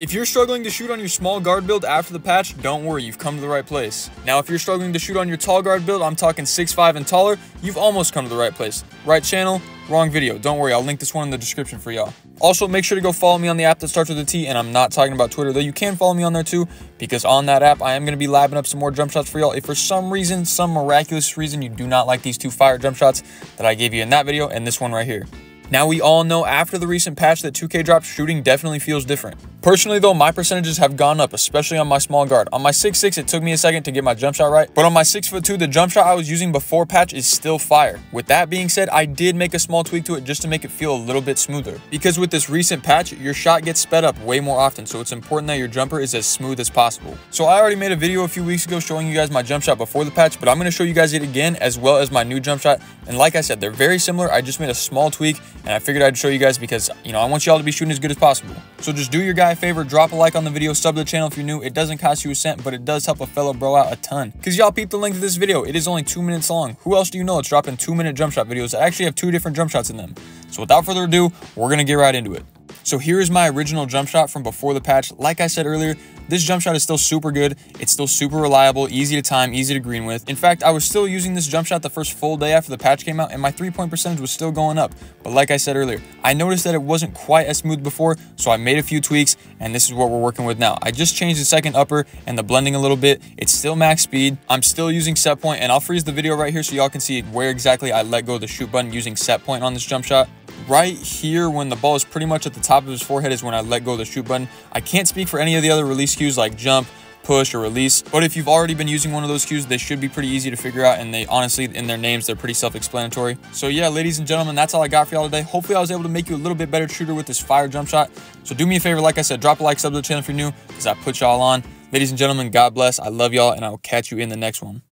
If you're struggling to shoot on your small guard build after the patch, don't worry, you've come to the right place. Now, if you're struggling to shoot on your tall guard build, I'm talking 6'5 and taller, you've almost come to the right place. Right channel, wrong video. Don't worry, I'll link this one in the description for y'all. Also, make sure to go follow me on the app that starts with a T, and I'm not talking about Twitter, though you can follow me on there too, because on that app, I am going to be labbing up some more jump shots for y'all. If for some reason, some miraculous reason, you do not like these two fire jump shots that I gave you in that video and this one right here. Now we all know after the recent patch that 2K dropped, shooting definitely feels different. Personally though, my percentages have gone up, especially on my small guard. On my 6'6", it took me a second to get my jump shot right, but on my 6'2", the jump shot I was using before patch is still fire. With that being said, I did make a small tweak to it just to make it feel a little bit smoother. Because with this recent patch, your shot gets sped up way more often, so it's important that your jumper is as smooth as possible. So I already made a video a few weeks ago showing you guys my jump shot before the patch, but I'm going to show you guys it again as well as my new jump shot. And like I said, they're very similar. I just made a small tweak and I figured I'd show you guys because, you know, I want y'all to be shooting as good as possible. So just do your guy a favor, drop a like on the video, sub to the channel if you're new. It doesn't cost you a cent, but it does help a fellow bro out a ton. Because y'all peep the length of this video. It is only two minutes long. Who else do you know that's dropping two minute jump shot videos that actually have two different jump shots in them? So without further ado, we're going to get right into it. So here is my original jump shot from before the patch. Like I said earlier, this jump shot is still super good. It's still super reliable, easy to time, easy to green with. In fact, I was still using this jump shot the first full day after the patch came out and my three point percentage was still going up. But like I said earlier, I noticed that it wasn't quite as smooth before, so I made a few tweaks and this is what we're working with now. I just changed the second upper and the blending a little bit. It's still max speed. I'm still using set point and I'll freeze the video right here so y'all can see where exactly I let go of the shoot button using set point on this jump shot right here when the ball is pretty much at the top of his forehead is when I let go of the shoot button. I can't speak for any of the other release cues like jump, push, or release. But if you've already been using one of those cues, they should be pretty easy to figure out. And they honestly, in their names, they're pretty self-explanatory. So yeah, ladies and gentlemen, that's all I got for y'all today. Hopefully I was able to make you a little bit better shooter with this fire jump shot. So do me a favor, like I said, drop a like, sub to the channel if you're new, because I put y'all on. Ladies and gentlemen, God bless. I love y'all, and I will catch you in the next one.